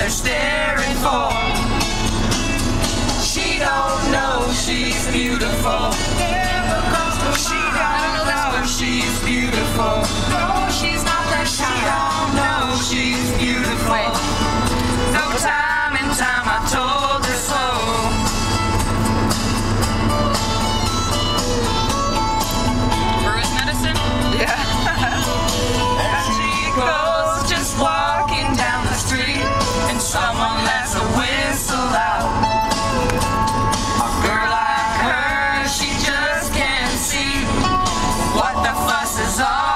they're staring for. She don't know she's beautiful. She don't know she's beautiful. No, she's not that. She don't know she's beautiful. No time. desire.